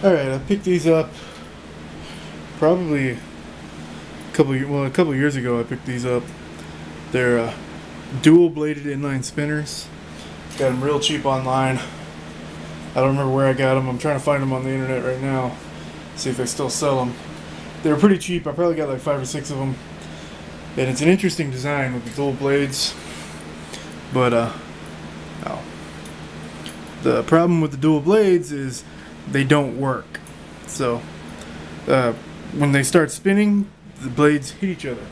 Alright, I picked these up probably a couple years, well, a couple years ago I picked these up. They're uh, dual bladed inline spinners. Got them real cheap online. I don't remember where I got them. I'm trying to find them on the internet right now. See if they still sell them. They were pretty cheap. I probably got like five or six of them. And it's an interesting design with the dual blades. But, uh, oh. The problem with the dual blades is they don't work. So, uh, when they start spinning, the blades hit each other.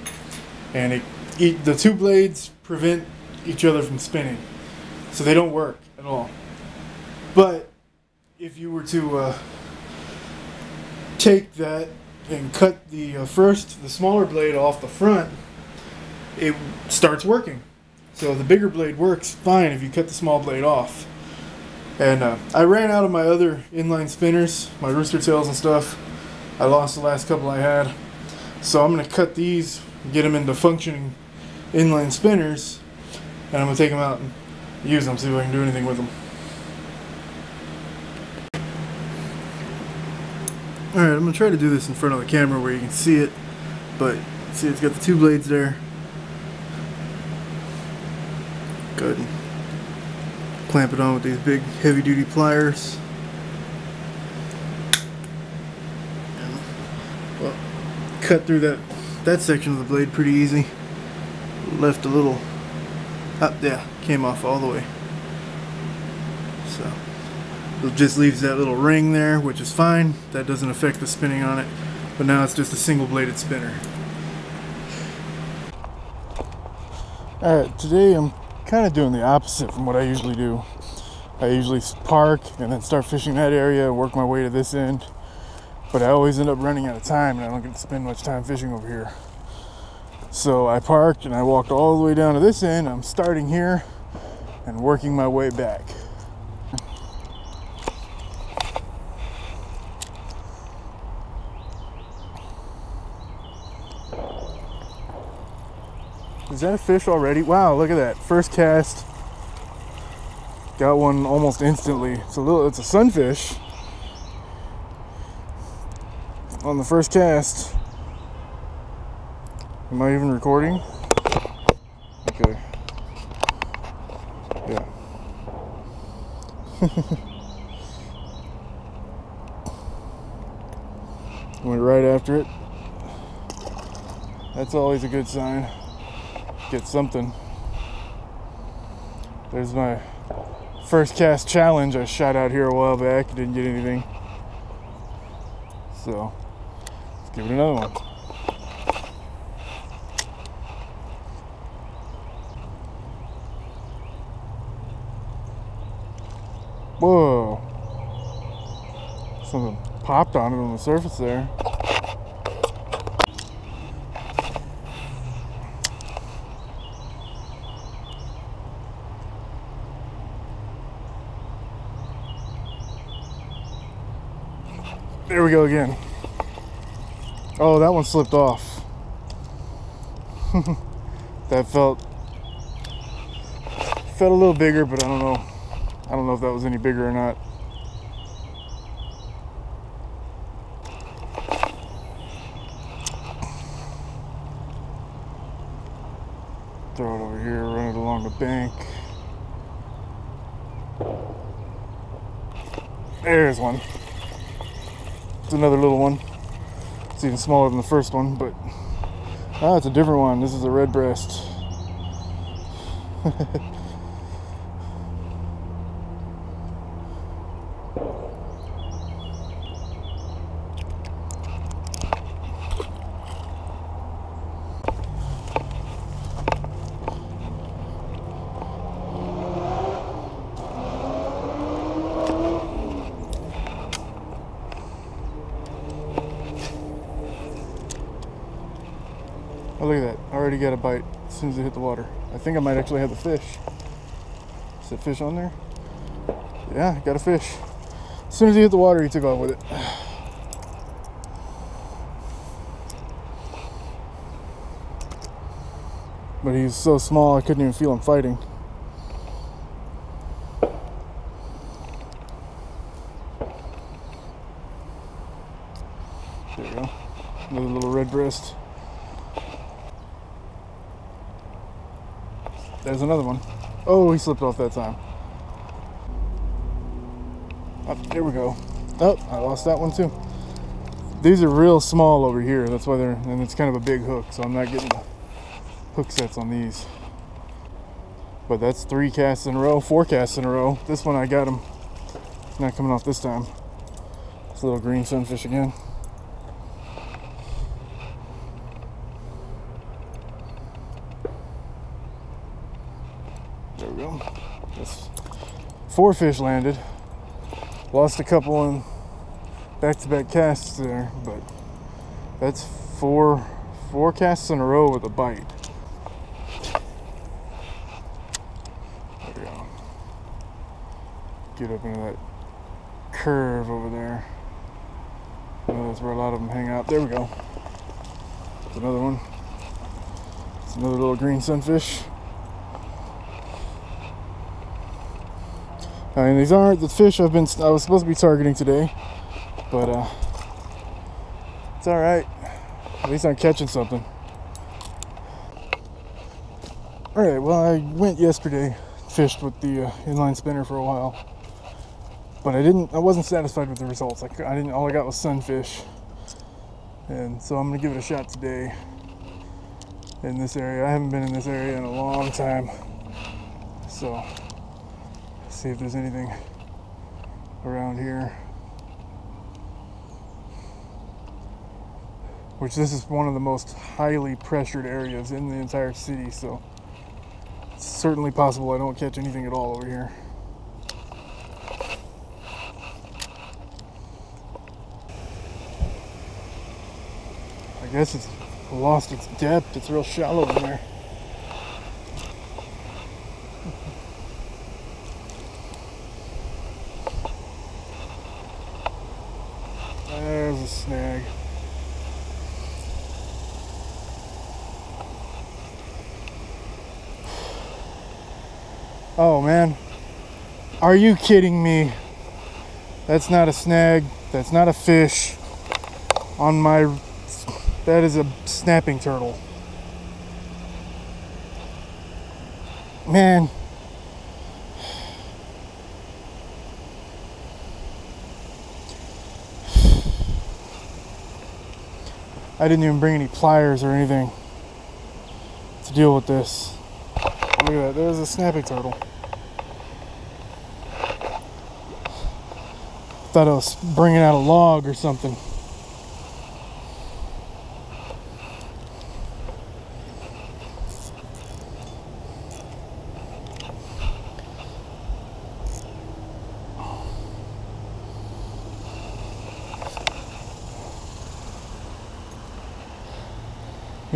And it, it, the two blades prevent each other from spinning. So they don't work at all. But if you were to uh, take that and cut the uh, first, the smaller blade off the front, it starts working. So the bigger blade works fine if you cut the small blade off. And uh, I ran out of my other inline spinners, my rooster tails and stuff. I lost the last couple I had. So I'm going to cut these, get them into functioning inline spinners, and I'm going to take them out and use them, see if I can do anything with them. Alright, I'm going to try to do this in front of the camera where you can see it, but see it's got the two blades there. Good. Clamp it on with these big heavy duty pliers. And, well, cut through that that section of the blade pretty easy. Left a little up there, came off all the way. So it just leaves that little ring there, which is fine. That doesn't affect the spinning on it. But now it's just a single bladed spinner. Alright, today I'm kind of doing the opposite from what I usually do. I usually park and then start fishing that area, work my way to this end. But I always end up running out of time and I don't get to spend much time fishing over here. So I parked and I walked all the way down to this end. I'm starting here and working my way back. Is that a fish already? Wow, look at that. First cast. Got one almost instantly. It's a little it's a sunfish. On the first cast. Am I even recording? Okay. Yeah. Went right after it. That's always a good sign get something. There's my first cast challenge I shot out here a while back. Didn't get anything. So, let's give it another one. Whoa. Something popped on it on the surface there. There we go again. Oh, that one slipped off. that felt felt a little bigger, but I don't know. I don't know if that was any bigger or not. Throw it over here, run it along the bank. There's one. It's another little one. It's even smaller than the first one, but ah, it's a different one. This is a red already got a bite as soon as it hit the water. I think I might actually have the fish. Is that fish on there? Yeah, got a fish. As soon as he hit the water, he took off with it. But he's so small, I couldn't even feel him fighting. There you go. Another little red breast. There's another one. Oh, he slipped off that time. Oh, there we go. Oh, I lost that one too. These are real small over here. That's why they're, and it's kind of a big hook, so I'm not getting the hook sets on these. But that's three casts in a row, four casts in a row. This one I got him. Not coming off this time. It's a little green sunfish again. There we go. That's four fish landed. Lost a couple in back-to-back casts there, but that's four four casts in a row with a bite. There we go. Get up into that curve over there. That's where a lot of them hang out. There we go. There's another one. It's another little green sunfish. I mean, these aren't the fish I've been I was supposed to be targeting today, but uh, it's all right. At least I'm catching something. All right. Well, I went yesterday, fished with the uh, inline spinner for a while, but I didn't. I wasn't satisfied with the results. I, I didn't. All I got was sunfish, and so I'm gonna give it a shot today in this area. I haven't been in this area in a long time, so see if there's anything around here. Which this is one of the most highly pressured areas in the entire city, so it's certainly possible I don't catch anything at all over here. I guess it's lost its depth. It's real shallow in there. There's a snag. Oh man. Are you kidding me? That's not a snag. That's not a fish. On my. That is a snapping turtle. Man. I didn't even bring any pliers or anything to deal with this. Look at that, there's a snapping turtle. Thought I was bringing out a log or something.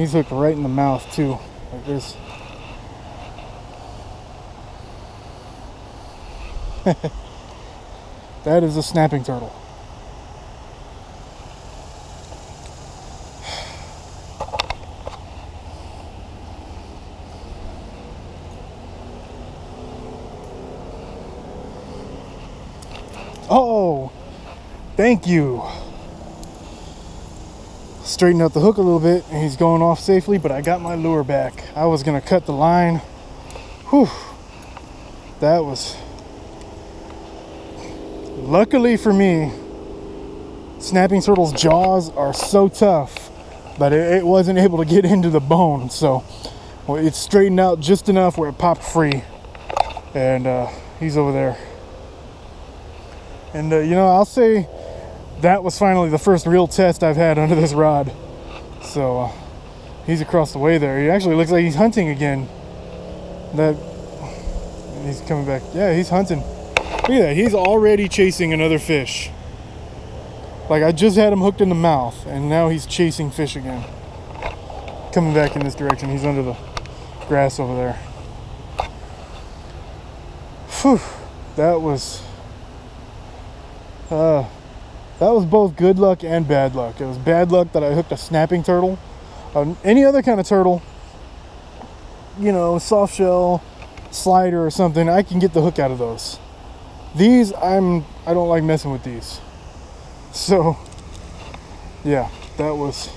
He's hooked right in the mouth too, like this. that is a snapping turtle. Oh, thank you. Straighten out the hook a little bit and he's going off safely, but I got my lure back. I was gonna cut the line. Whew. That was luckily for me, snapping turtle's jaws are so tough but it, it wasn't able to get into the bone. So well, it straightened out just enough where it popped free. And uh, he's over there. And uh, you know, I'll say that was finally the first real test I've had under this rod. So uh, he's across the way there. He actually looks like he's hunting again. That he's coming back. Yeah, he's hunting. Look at that. He's already chasing another fish. Like I just had him hooked in the mouth, and now he's chasing fish again. Coming back in this direction. He's under the grass over there. Whew. That was. Uh, that was both good luck and bad luck. It was bad luck that I hooked a snapping turtle. Uh, any other kind of turtle, you know, soft shell, slider or something, I can get the hook out of those. These, I'm, I don't like messing with these. So, Yeah, that was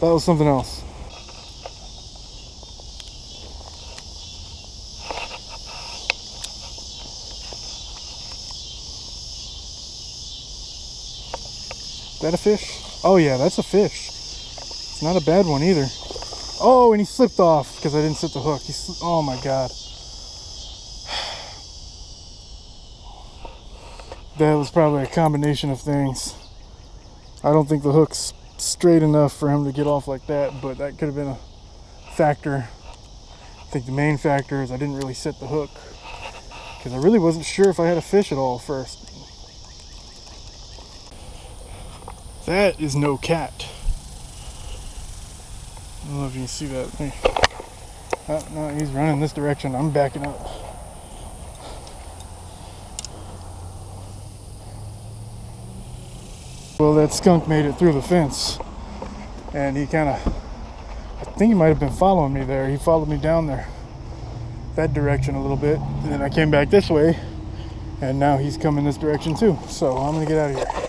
that was something else. That a fish? Oh yeah, that's a fish. It's not a bad one either. Oh, and he slipped off because I didn't set the hook. He oh my god. That was probably a combination of things. I don't think the hook's straight enough for him to get off like that, but that could have been a factor. I think the main factor is I didn't really set the hook because I really wasn't sure if I had a fish at all first. That is no cat. I don't know if you can see that. Hey. Oh, no, he's running this direction. I'm backing up. Well, that skunk made it through the fence. And he kind of, I think he might have been following me there. He followed me down there, that direction a little bit. And then I came back this way. And now he's coming this direction too. So I'm going to get out of here.